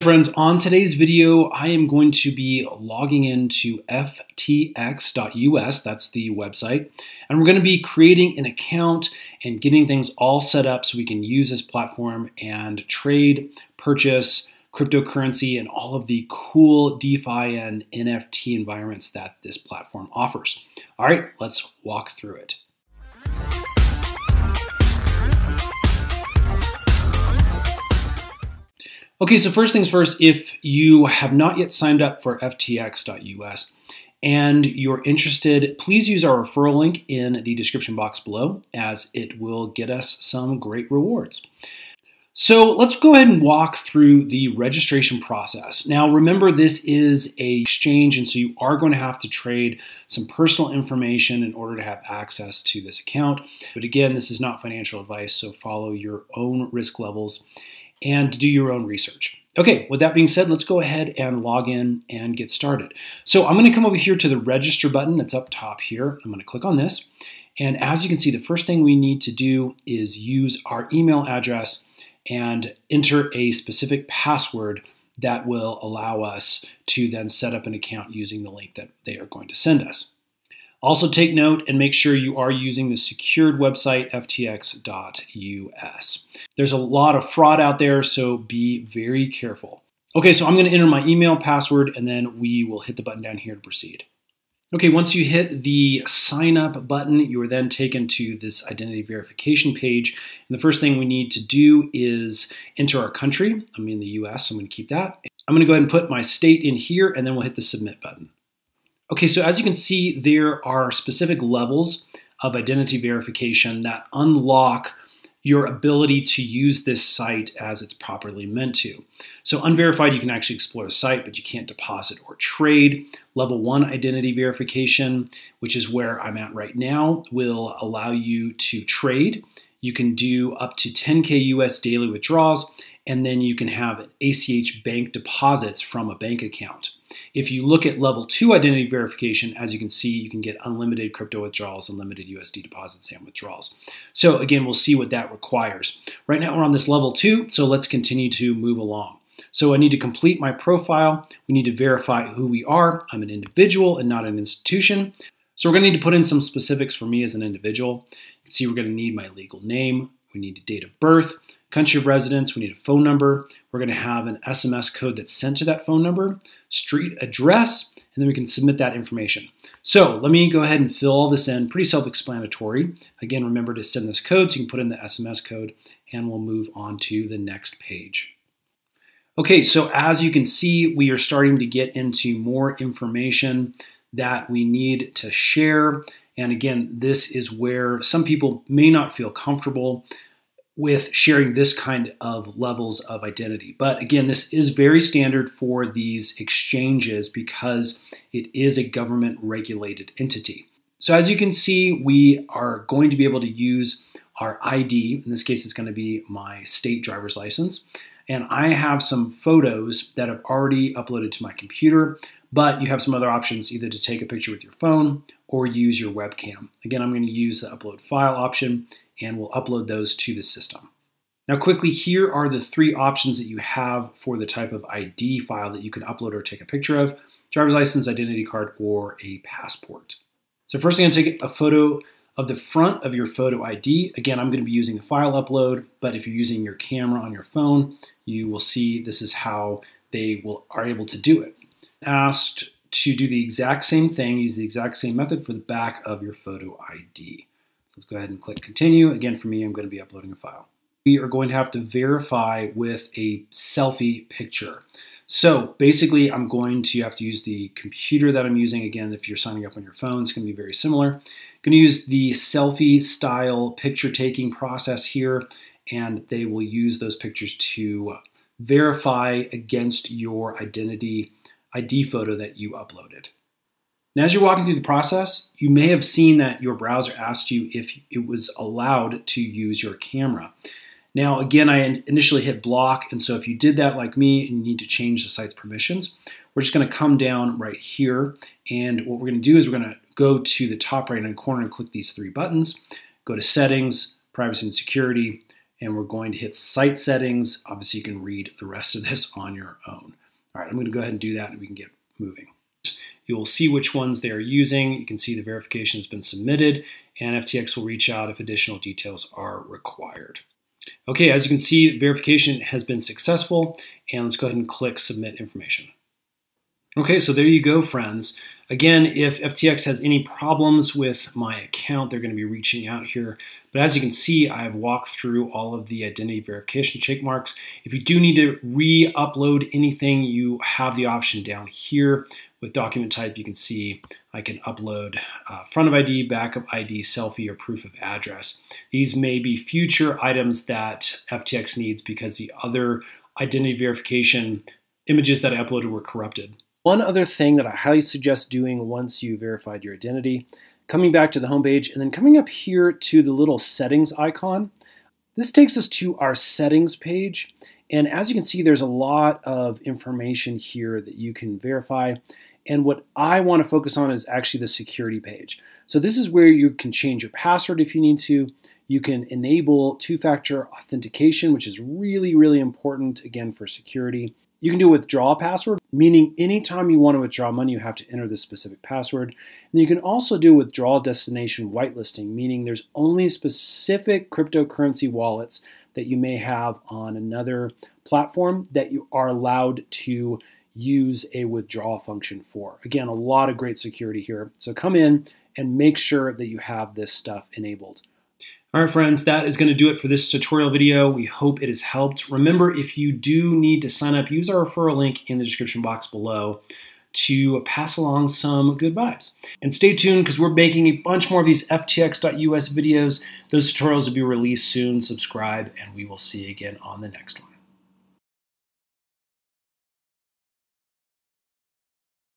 Friends, on today's video, I am going to be logging into ftx.us, that's the website, and we're going to be creating an account and getting things all set up so we can use this platform and trade, purchase cryptocurrency, and all of the cool DeFi and NFT environments that this platform offers. All right, let's walk through it. Okay, so first things first, if you have not yet signed up for ftx.us and you're interested, please use our referral link in the description box below as it will get us some great rewards. So let's go ahead and walk through the registration process. Now remember this is a exchange and so you are going to have to trade some personal information in order to have access to this account. But again, this is not financial advice, so follow your own risk levels and do your own research. Okay, with that being said, let's go ahead and log in and get started. So I'm gonna come over here to the register button that's up top here. I'm gonna click on this. And as you can see, the first thing we need to do is use our email address and enter a specific password that will allow us to then set up an account using the link that they are going to send us. Also take note and make sure you are using the secured website ftx.us. There's a lot of fraud out there, so be very careful. Okay, so I'm gonna enter my email password and then we will hit the button down here to proceed. Okay, once you hit the sign up button, you are then taken to this identity verification page. And the first thing we need to do is enter our country. I'm in the US, so I'm gonna keep that. I'm gonna go ahead and put my state in here and then we'll hit the submit button. Okay, so as you can see, there are specific levels of identity verification that unlock your ability to use this site as it's properly meant to. So unverified, you can actually explore the site, but you can't deposit or trade. Level one identity verification, which is where I'm at right now, will allow you to trade. You can do up to 10K US daily withdrawals and then you can have ACH bank deposits from a bank account. If you look at level two identity verification, as you can see, you can get unlimited crypto withdrawals, unlimited USD deposits, and withdrawals. So again, we'll see what that requires. Right now we're on this level two, so let's continue to move along. So I need to complete my profile. We need to verify who we are. I'm an individual and not an institution. So we're gonna need to put in some specifics for me as an individual. See we're gonna need my legal name, we need a date of birth, country of residence, we need a phone number. We're going to have an SMS code that's sent to that phone number, street address, and then we can submit that information. So let me go ahead and fill all this in, pretty self-explanatory. Again, remember to send this code so you can put in the SMS code and we'll move on to the next page. Okay, so as you can see, we are starting to get into more information that we need to share. And again, this is where some people may not feel comfortable with sharing this kind of levels of identity. But again, this is very standard for these exchanges because it is a government regulated entity. So as you can see, we are going to be able to use our ID. In this case, it's going to be my state driver's license. And I have some photos that I've already uploaded to my computer, but you have some other options either to take a picture with your phone or use your webcam. Again, I'm going to use the upload file option and we'll upload those to the system. Now quickly, here are the three options that you have for the type of ID file that you can upload or take a picture of, driver's license, identity card, or a passport. So first I'm gonna take a photo of the front of your photo ID. Again, I'm gonna be using the file upload, but if you're using your camera on your phone, you will see this is how they will are able to do it. Asked to do the exact same thing, use the exact same method for the back of your photo ID. So let's go ahead and click continue. Again, for me, I'm going to be uploading a file. We are going to have to verify with a selfie picture. So basically, I'm going to have to use the computer that I'm using. Again, if you're signing up on your phone, it's going to be very similar. I'm going to use the selfie style picture taking process here, and they will use those pictures to uh, verify against your identity ID photo that you uploaded. And as you're walking through the process, you may have seen that your browser asked you if it was allowed to use your camera. Now, again, I initially hit block, and so if you did that like me and you need to change the site's permissions, we're just gonna come down right here, and what we're gonna do is we're gonna go to the top right hand corner and click these three buttons, go to settings, privacy and security, and we're going to hit site settings. Obviously, you can read the rest of this on your own. All right, I'm going to go ahead and do that and we can get moving. You will see which ones they are using. You can see the verification has been submitted and FTX will reach out if additional details are required. Okay, as you can see, verification has been successful and let's go ahead and click submit information. Okay, so there you go, friends. Again, if FTX has any problems with my account, they're going to be reaching out here. But as you can see, I've walked through all of the identity verification check marks. If you do need to re-upload anything, you have the option down here. With document type, you can see I can upload uh, front of ID, back of ID, selfie, or proof of address. These may be future items that FTX needs because the other identity verification images that I uploaded were corrupted. One other thing that I highly suggest doing once you verified your identity, coming back to the home page and then coming up here to the little settings icon. This takes us to our settings page. And as you can see, there's a lot of information here that you can verify. And what I want to focus on is actually the security page. So this is where you can change your password if you need to. You can enable two-factor authentication, which is really, really important, again, for security. You can do withdraw password, meaning anytime you want to withdraw money, you have to enter this specific password. And you can also do withdrawal destination whitelisting, meaning there's only specific cryptocurrency wallets that you may have on another platform that you are allowed to use a withdrawal function for. Again, a lot of great security here. So come in and make sure that you have this stuff enabled. All right, friends, that is going to do it for this tutorial video. We hope it has helped. Remember, if you do need to sign up, use our referral link in the description box below to pass along some good vibes. And stay tuned because we're making a bunch more of these ftx.us videos. Those tutorials will be released soon. Subscribe, and we will see you again on the next one.